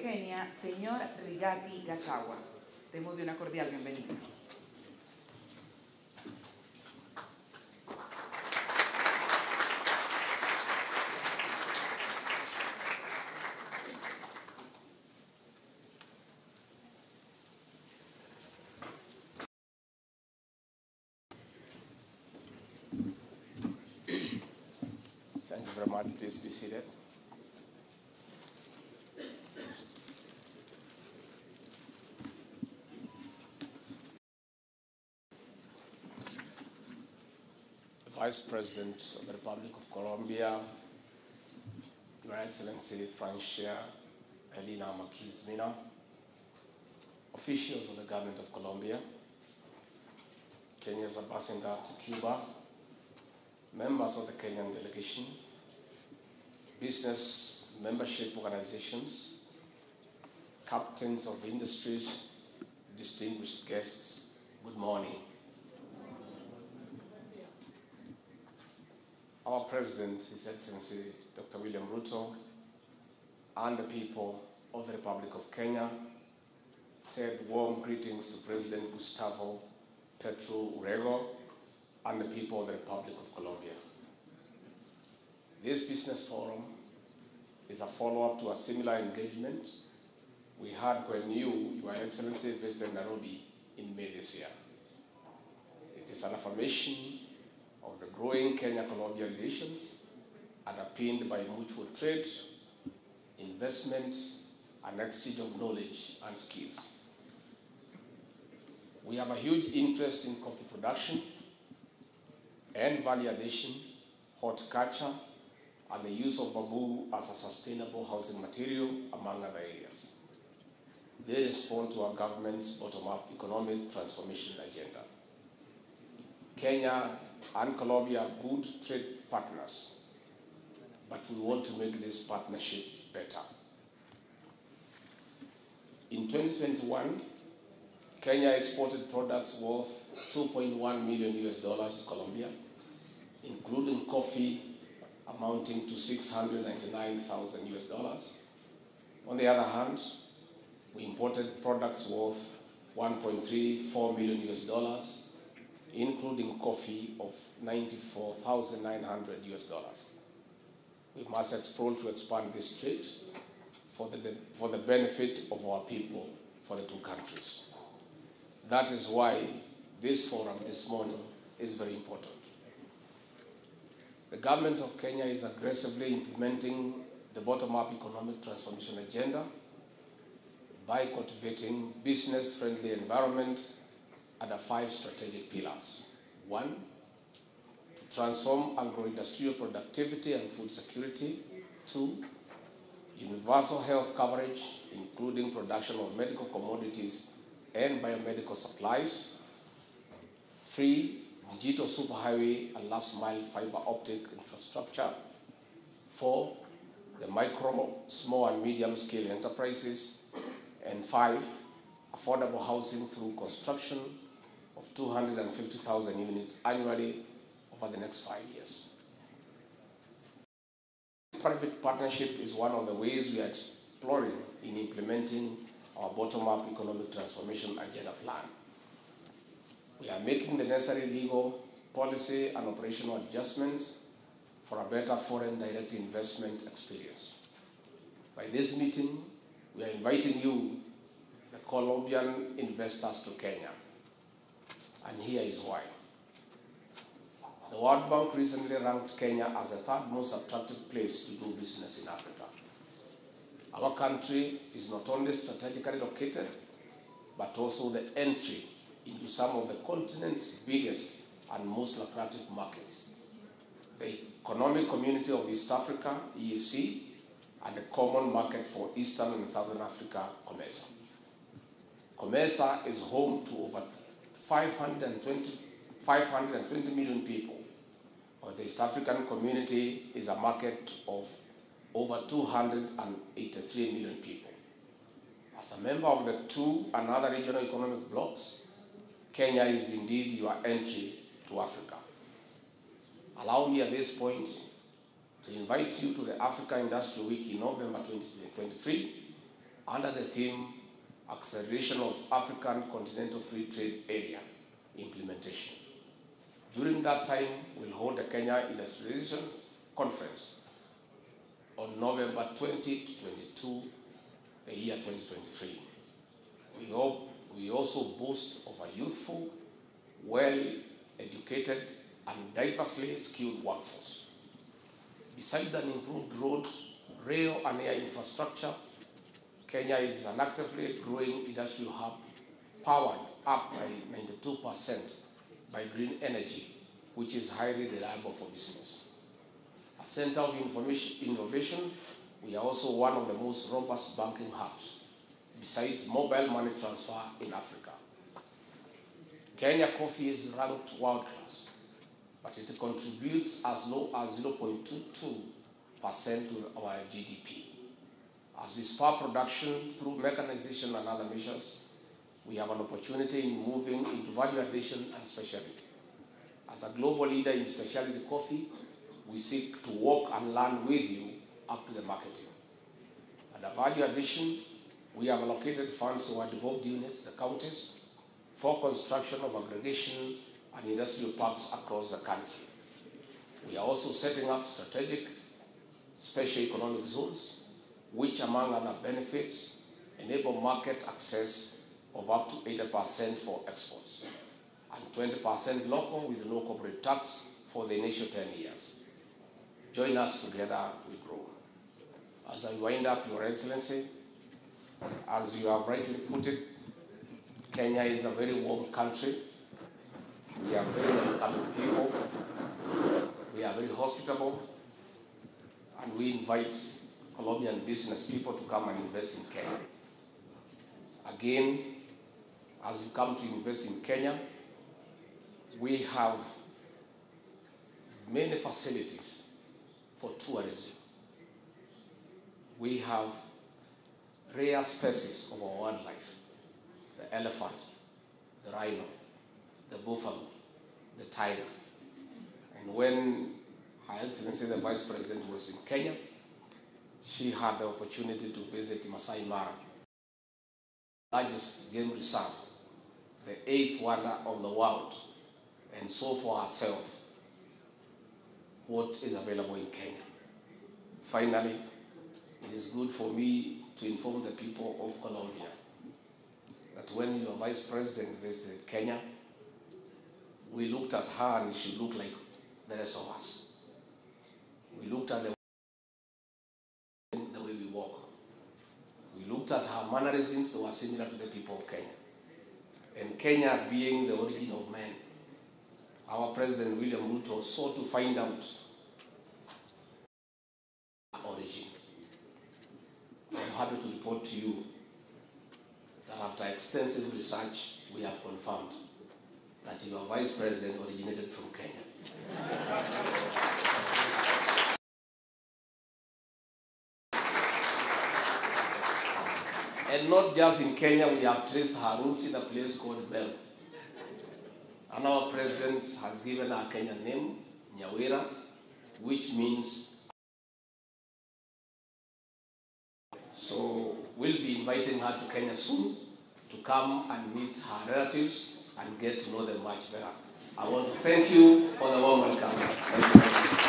de Kenia, señor Rigati Gachagua. Demos de una cordial bienvenida. Please be seated. Vice President of the Republic of Colombia, Your Excellency Francia Elena Marquez Mina, officials of the Government of Colombia, Kenya's ambassador to Cuba, members of the Kenyan delegation, business membership organizations, captains of industries, distinguished guests, good morning. Our President, His Excellency Dr. William Ruto, and the people of the Republic of Kenya said warm greetings to President Gustavo Petro Urrego and the people of the Republic of Colombia. This business forum is a follow-up to a similar engagement we had when you, Your Excellency, visited Nairobi in May this year. It is an affirmation of the growing Kenya-Colombia relations underpinned by mutual trade, investment, and exchange of knowledge and skills. We have a huge interest in coffee production and value addition, horticulture, and the use of bamboo as a sustainable housing material, among other areas. They respond to our government's bottom-up economic transformation agenda. Kenya and Colombia are good trade partners, but we want to make this partnership better. In 2021, Kenya exported products worth 2.1 million US dollars to Colombia, including coffee amounting to 699,000 US dollars. On the other hand, we imported products worth 1.34 million US dollars, including coffee of 94,900 US dollars. We must explore to expand this trade for the, for the benefit of our people, for the two countries. That is why this forum this morning is very important. The government of Kenya is aggressively implementing the bottom-up economic transformation agenda by cultivating business-friendly environment under five strategic pillars. One, to transform agro-industrial productivity and food security. Two, universal health coverage, including production of medical commodities and biomedical supplies. Three, digital superhighway and last mile fiber optic infrastructure. Four, the micro, small, and medium scale enterprises. And five, affordable housing through construction of 250,000 units annually over the next five years. Private partnership is one of the ways we are exploring in implementing our bottom-up economic transformation agenda plan. We are making the necessary legal, policy, and operational adjustments for a better foreign direct investment experience. By this meeting, we are inviting you, the Colombian investors, to Kenya. And here is why. The World Bank recently ranked Kenya as the third most attractive place to do business in Africa. Our country is not only strategically located, but also the entry into some of the continent's biggest and most lucrative markets. The Economic Community of East Africa, EAC, and the Common Market for Eastern and Southern Africa, COMESA. COMESA is home to over 520, 520 million people. But the East African community is a market of over 283 million people. As a member of the two and other regional economic blocs, Kenya is indeed your entry to Africa. Allow me at this point to invite you to the Africa Industrial Week in November 2023 under the theme Acceleration of African Continental Free Trade Area Implementation. During that time, we'll hold the Kenya Industrialization Conference on November 20 to 22, the year 2023. We hope we also boast of a youthful, well-educated, and diversely skilled workforce. Besides an improved road, rail, and air infrastructure, Kenya is an actively growing industrial hub powered up by 92% by green energy, which is highly reliable for business. A center of information innovation, we are also one of the most robust banking hubs, besides mobile money transfer in Africa. Kenya coffee is ranked world class, but it contributes as low as 0.22% to our GDP. As we spur production through mechanization and other measures, we have an opportunity in moving into value addition and specialty. As a global leader in specialty coffee, we seek to walk and learn with you up to the marketing. At a value addition, we have allocated funds to our devolved units, the counties, for construction of aggregation and industrial parks across the country. We are also setting up strategic special economic zones, which, among other benefits, enable market access of up to 80% for exports and 20% local with no corporate tax for the initial 10 years. Join us together, we grow. As I wind up, Your Excellency, as you have rightly put it, Kenya is a very warm country. We are very welcoming people. We are very hospitable. And we invite Colombian business people to come and invest in Kenya. Again, as you come to invest in Kenya, we have many facilities for tourism. We have rare species of our wildlife the elephant, the rhino, the buffalo, the tiger. And when Her Excellency the Vice President was in Kenya, she had the opportunity to visit Masai Mara, largest game reserve, the eighth wonder of the world, and saw for herself what is available in Kenya. Finally, it is good for me to inform the people of Colombia that when your vice president visited Kenya, we looked at her and she looked like the rest of us. We looked at the, the way we walk. We looked at her mannerisms that were similar to the people of Kenya. And Kenya being the origin of man, our President William Ruto sought to find out origin. I'm happy to report to you that after extensive research, we have confirmed that your vice president originated from Kenya. And not just in Kenya, we have traced her roots in a place called Bel. And our president has given her Kenyan name, Nyawira, which means. So we'll be inviting her to Kenya soon to come and meet her relatives and get to know them much better. I want to thank you for the warm welcome.